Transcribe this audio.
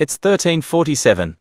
It's 1347.